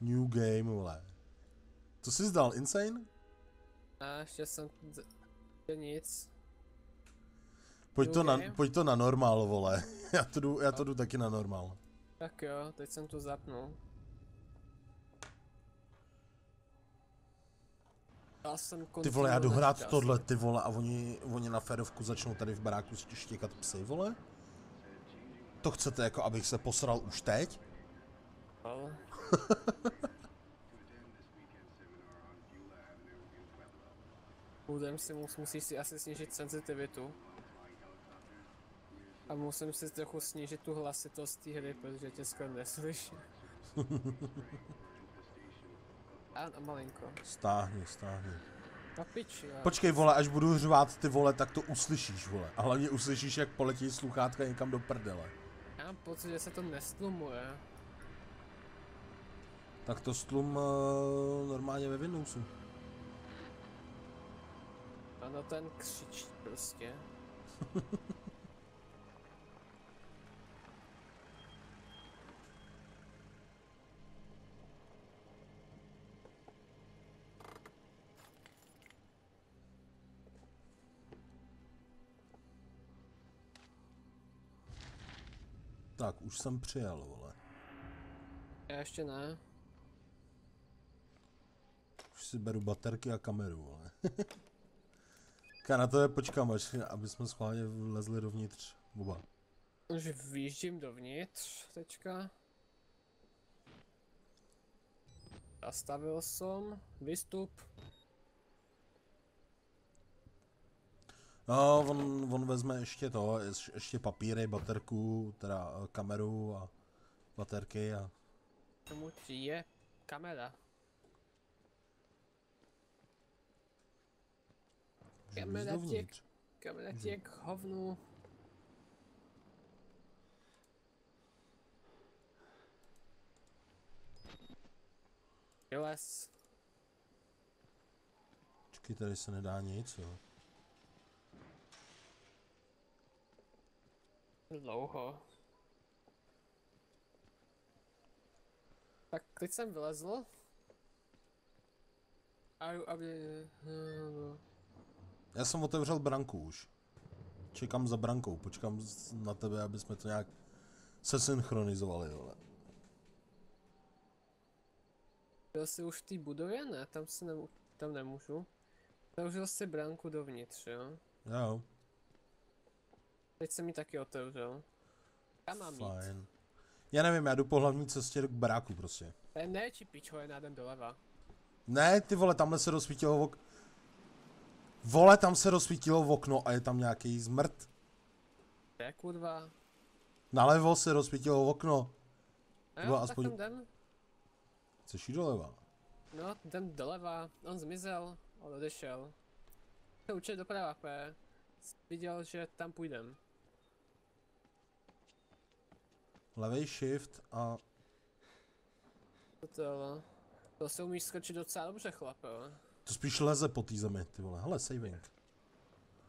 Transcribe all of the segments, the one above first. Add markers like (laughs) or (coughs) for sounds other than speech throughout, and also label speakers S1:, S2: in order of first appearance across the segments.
S1: New game, vole. Co jsi zdal, Insane?
S2: A ještě jsem... nic.
S1: Pojď to, na, pojď to na normál, vole. (laughs) Já to jdu, já to jdu taky na normál.
S2: Tak jo, teď jsem to zapnul. Já jsem
S1: Ty vole, já jdu hrát tohle, ty vole, a oni, oni na férovku začnou tady v baráku štěkat psy, vole? To chcete jako, abych se posral už teď?
S2: Ale... Budem si mus, musíš si asi snížit senzitivitu. A musím si trochu snížit tu hlasitost té hry, protože tě skoro neslyším. a, a malinko.
S1: Stáhni, stáhni.
S2: Na piči, jo.
S1: Počkej, vole, až budu řvát ty vole, tak to uslyšíš, vole. A hlavně uslyšíš, jak poletí sluchátka někam do prdele.
S2: Já mám pocit, že se to nestlumuje.
S1: Tak to stlum uh, normálně ve Windowsu.
S2: Ano, ten křičí prostě.
S1: Tak, už jsem přijel, vole.
S2: Já ještě ne.
S1: Už si beru baterky a kameru, vole. (laughs) Já na to je počkám, až, aby jsme schválně vlezli dovnitř. Oba.
S2: Už vyjíždím dovnitř teďka. Zastavil jsem. Vystup.
S1: No, on, on vezme ještě to, ješ- ještě papíry, baterku, teda eh, kameru a baterky a...
S2: Tomu ti je kamera.
S1: Můžeme
S2: Kamera
S1: jít dovnitř.
S2: Kamera ti je k hovnu. Vylez.
S1: Počkej, tady se nedá nic, jo.
S2: Dlouho. Tak teď jsem vylezl. A aby...
S1: Já jsem otevřel branku už. Čekám za brankou, počkám na tebe, aby jsme to nějak sesynchronizovali, vole.
S2: Byl jsi už v té budově? Ne, tam si nemů- tam nemůžu. Otevřel si bránku dovnitř, jo?
S1: Jo,
S2: Teď jsem mi taky otevřel. Kam mám jít?
S1: fajn. Já nevím, já jdu po hlavní cestě k baráku prostě.
S2: Je ne, či pičo, je na den doleva.
S1: Ne, ty vole, tamhle se rozsvítilo ok... Vole, tam se rozsvítilo v okno a je tam nějaký zmrt.
S2: To je kurva.
S1: Nalevo se rozsvítilo v okno.
S2: A jo,
S1: aspoň-
S2: tak tam jdem.
S1: Chceš jít doleva?
S2: No, jdem doleva. On zmizel, on odešel. To určitě doprava, P. Viděl, že tam půjdem.
S1: Levej shift a...
S2: To to, to se umíš skočit docela dobře, chlape.
S1: To spíš leze po té zemi, ty vole. Hele, saving.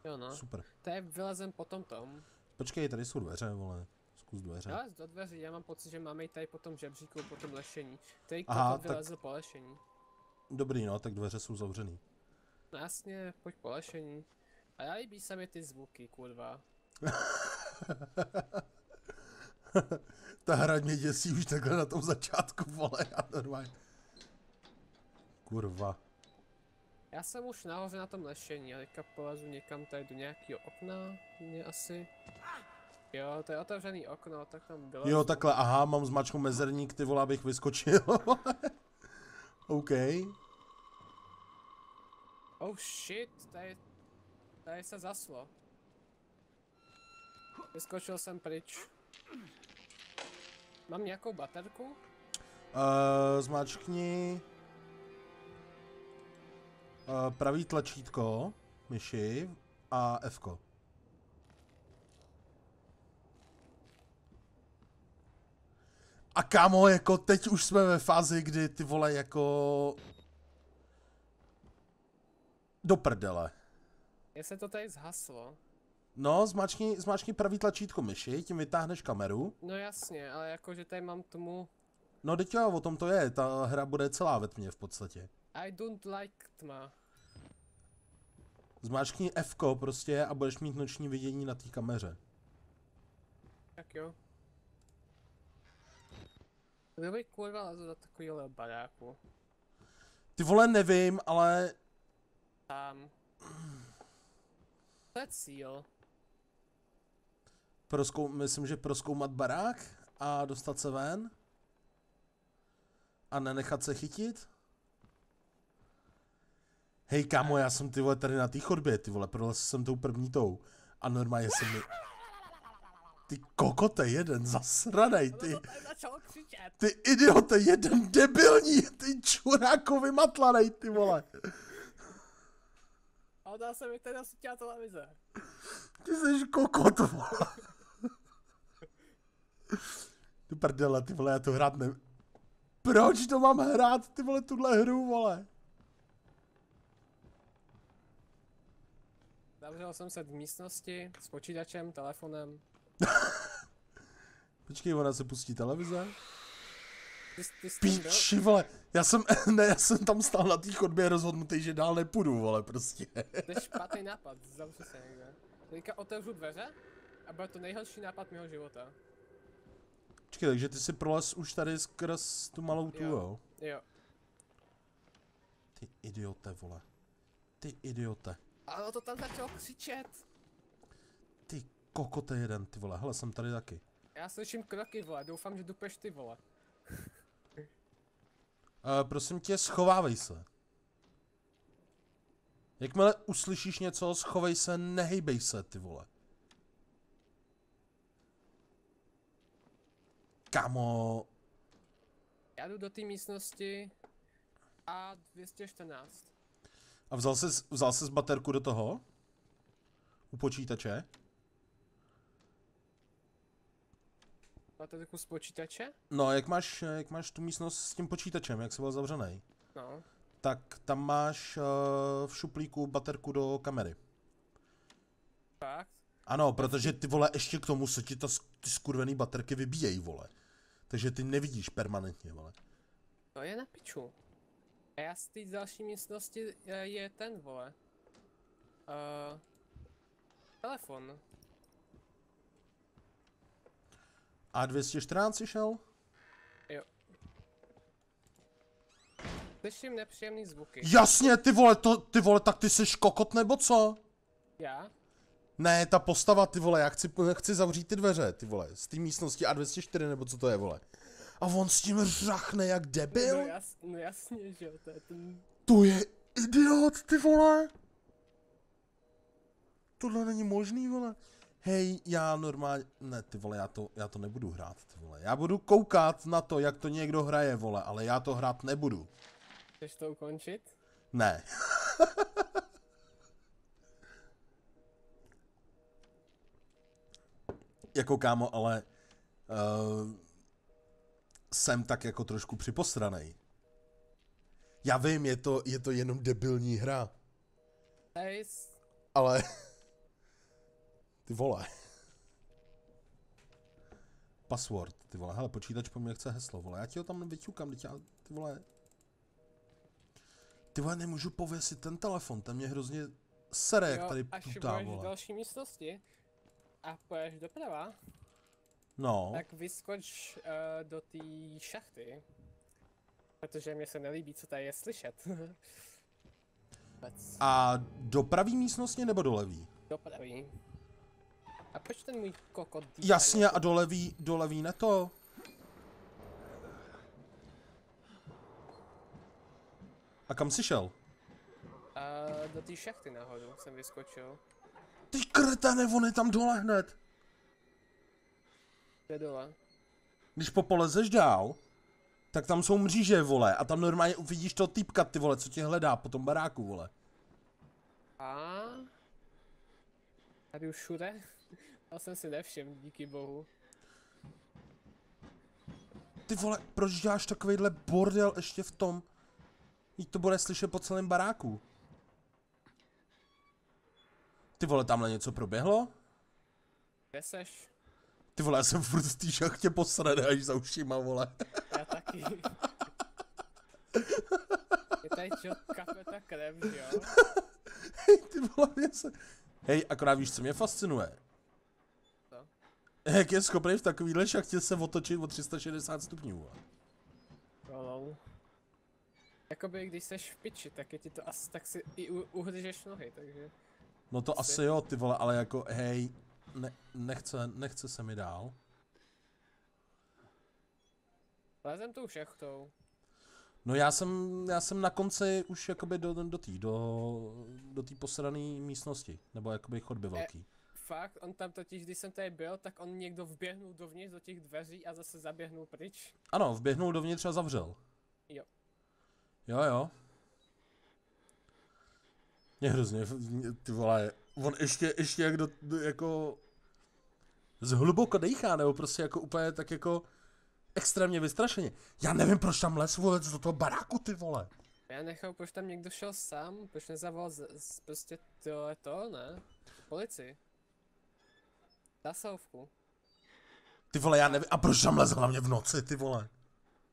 S2: Jo no.
S1: Super.
S2: To je vylezem potom tom.
S1: Počkej, tady jsou dveře, vole. Zkus dveře.
S2: Ale do dveří, já mám pocit, že máme i tady po tom žebříku, po tom lešení. Tady
S1: Aha, tak-
S2: vylezl po lešení.
S1: Dobrý, no, tak dveře jsou zavřený.
S2: No jasně, pojď po lešení. A já líbí se mi ty zvuky, kurva. (laughs)
S1: Ta hra mě děsí už takhle na tom začátku, vole, a normálně. Kurva.
S2: Já jsem už nahoře na tom lešení, a teďka polezu někam tady do nějakého okna, mě asi. Jo, to je otevřený okno, tak tam bylo.
S1: Jo, takhle, aha, mám zmačku mezerník, ty vole, abych vyskočil. (laughs) OK.
S2: Oh shit, tady, tady se zaslo. Vyskočil jsem pryč. Mám nějakou baterku?
S1: Uh, zmačkni... Uh, pravý tlačítko, myši a F. -ko. A kámo, jako teď už jsme ve fázi, kdy ty vole jako... Do prdele.
S2: Jestli to tady zhaslo.
S1: No, zmačkni, zmačkni pravý tlačítko myši, tím vytáhneš kameru.
S2: No jasně, ale jakože tady mám tomu
S1: No teď jo, o tom to je, ta hra bude celá ve tmě v podstatě.
S2: I don't like tma.
S1: Zmáčkni F prostě a budeš mít noční vidění na té kameře.
S2: Tak jo. Kdo by kurva lezl do takového baráku?
S1: Ty vole, nevím, ale
S2: Tam. To je cíl.
S1: proskou, myslím, že proskoumat barák a dostat se ven a nenechat se chytit. Hej kámo, já jsem ty vole tady na té chodbě, ty vole, prolez jsem tou první tou a normálně jsem mi... Ty kokote jeden, zasranej, ty, ty idiote, jeden debilní, ty čuráko vymatlanej, ty vole.
S2: A dá se mi tady nasvítila televize.
S1: Ty jsi kokot, vole. Ty prdele, ty vole, já to hrát ne... Proč to mám hrát, ty vole, tuhle hru, vole?
S2: Zavřel jsem se v místnosti s počítačem, telefonem. (laughs)
S1: Počkej, ona se pustí televize?
S2: Ty, ty?
S1: Píči, vole, já jsem, (laughs) ne, já jsem tam stál na té chodbě rozhodnutý, že dál nepůjdu, vole, prostě. (laughs)
S2: To je špatný nápad, zavřu se někde. Teďka otevřu dveře a bude to nejhorší nápad mého života.
S1: Počkej, takže ty si prolez už tady skrz tu malou tu,
S2: Jo.
S1: jo?
S2: Jo.
S1: Ty idiote, vole. Ty idiote.
S2: Ano, to tam začalo křičet.
S1: Ty kokote jeden, ty vole, hele, jsem tady taky.
S2: Já slyším kroky, vole, doufám, že dupeš ty, vole.
S1: Uh, (laughs) prosím tě, schovávej se. Jakmile uslyšíš něco, schovej se, nehejbej se, ty vole. Kamo,
S2: Já jdu do té místnosti a 214.
S1: a vzal ses, vzal ses baterku do toho? U počítače?
S2: Takovou z počítače?
S1: No, jak máš, jak máš tu místnost s tím počítačem, jak se byl zavřený,
S2: No.
S1: tak tam máš uh, v šuplíku baterku do kamery.
S2: Fakt?
S1: Ano, protože ty vole, ještě k tomu se ti ta, ty skurvený baterky vybíjejí, vole. Takže ty nevidíš permanentně, vole.
S2: To je na piču. A já z té další místnosti je, je ten, vole. Uh, telefon.
S1: A 214 si šel?
S2: Slyším nepříjemný zvuky.
S1: Jasně, ty vole, to, ty vole, tak ty jsi kokot nebo co?
S2: Já?
S1: Ne, ta postava, ty vole, já chci, chci zavřít ty dveře, ty vole, z té místnosti A204 nebo co to je, vole. A on s tím řachne jak
S2: No,
S1: debil?
S2: jas, no jasně, že jo, to je ten...
S1: To je idiot, ty vole. Tohle není možný, vole. Hej, já normálně, ne, ty vole, já to, já to nebudu hrát, ty vole. Já budu koukat na to, jak to někdo hraje, vole, ale já to hrát nebudu.
S2: Chceš to ukončit?
S1: Ne. (laughs) jako kámo, ale uh, jsem tak jako trošku připostranej. Já vím, je to, je to jenom debilní hra,
S2: s-
S1: ale (laughs) ty vole. Password, ty vole, hele, počítač po mně chce heslo, vole, já ti ho tam vyťukám, teď já, ty vole. Ty vole, nemůžu pověsit ten telefon, ten mě hrozně sere, jak
S2: jo,
S1: tady
S2: až
S1: putá, vole.
S2: další místnosti a půjdeš doprava,
S1: No,
S2: tak vyskoč uh, do té šachty. Protože mě se nelíbí, co tady je slyšet. (laughs)
S1: A do pravý místnosti nebo do levý?
S2: Do pravý. A proč ten můj kokot
S1: Jasně, a do levý, do levý ne to. A kam jsi šel?
S2: Uh, do té šachty nahoru jsem vyskočil.
S1: Ty kretene, on je tam dole hned.
S2: Jde dole.
S1: Když popolezeš dál, tak tam jsou mříže, vole, a tam normálně uvidíš toho týpka, ty vole, co tě hledá po tom baráku, vole.
S2: A... Tady už všude? Já jsem si nevšiml, díky bohu.
S1: Ty vole, proč děláš takovejhle bordel ještě v tom? Jí to bude slyšet po celém baráku. Ty vole, tamhle něco proběhlo?
S2: Kde seš?
S1: Ty vole, já jsem furt v té šachtě posraný až za ušima, vole.
S2: Já taky. Je tady čo, kapeta krev, že jo?
S1: Hej, ty vole, mě se... Hej, akorát víš, co mě fascinuje?
S2: Co?
S1: Jak je schopný v takovýhle šachtě se otočit o 360 stupňů. vole.
S2: Lol. Jakoby když seš v piči, tak je ti to asi, tak si i u, uhryžeš nohy, takže.
S1: No to
S2: Asi.
S1: asi jo, ty vole, ale jako, hej, ne, nechce, nechce se mi dál.
S2: Lezem tou šachtou.
S1: No já jsem, já jsem na konci už jakoby do, do té, do, do té posrané místnosti, nebo jakoby chodby velký.
S2: Fakt, on tam totiž, když jsem tady byl, tak on někdo vběhnul dovnitř do těch dveří a zase zaběhnul pryč.
S1: Ano, vběhnul dovnitř a zavřel.
S2: Jo.
S1: Jo, jo. Mě hrozně, ty vole, on ještě, ještě jak do, jako zhluboko dejchá, nebo prostě jako úplně tak jako extrémně vystrašeně. Já nevím, proč tam les vůbec do toho baráku, ty vole.
S2: Já nechal, proč tam někdo šel sám, proč nezavolal z, z, prostě tohle to, ne? Policii. Zasovku.
S1: Ty vole, já nevím, a proč tam les hlavně v noci, ty vole.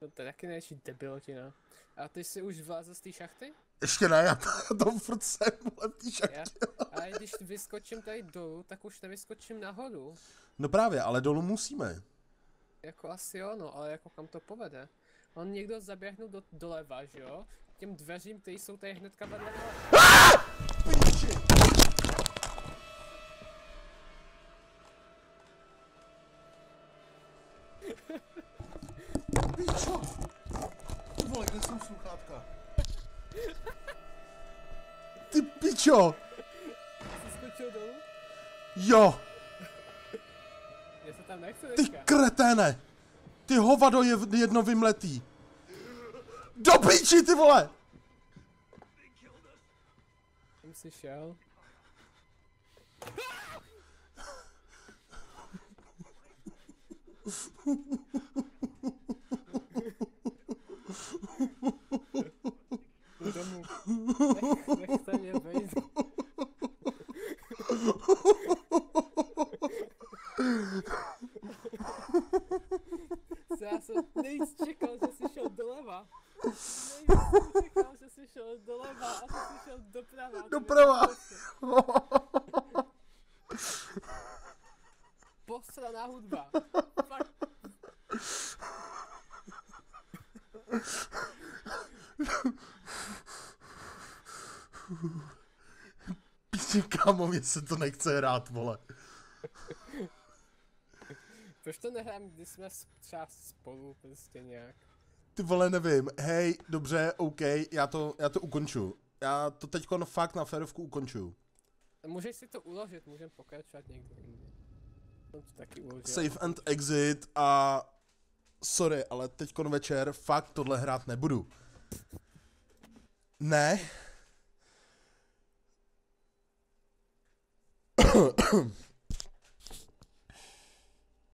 S2: No to je taky největší debilotina. A ty jsi už vlezl z té šachty?
S1: Ještě ne, já to, já to furt jsem, vole, v té šachtě.
S2: Já? A když vyskočím tady dolů, tak už nevyskočím nahoru.
S1: No právě, ale dolů musíme.
S2: Jako asi jo, no, ale jako kam to povede? On někdo zaběhnul do, doleva, že jo? K Těm dveřím, které jsou tady hnedka vedle.
S1: Píčo! Ty vole, kde jsou sluchátka? (laughs) Ty pičo!
S2: Jsi skočil dolů?
S1: Jo!
S2: Mě se tam nechce
S1: Ty
S2: teďka.
S1: kreténe! Ty hovado je jedno vymletý! Do píči, ty vole!
S2: Tam jsi šel. Jdu (laughs) domů. Nech, nechte mě bejt. Já jsem nejvíc čekal, že jsi šel doleva. Nejvíc jsem čekal, že jsi šel doleva a že jsi šel doprava. To
S1: Doprava.
S2: bylo Posraná hudba. Fakt.
S1: Píči, kámo, mě se to nechce hrát, vole.
S2: Proč to nehrám, když jsme třeba spolu prostě nějak?
S1: Ty vole, nevím. Hej, dobře, OK, já to, já to ukonču. Já to teď fakt na férovku ukonču.
S2: Můžeš si to uložit, můžeme pokračovat někdy. Jsem to taky uložil.
S1: Save and exit a... Sorry, ale teď večer fakt tohle hrát nebudu. Ne. (coughs)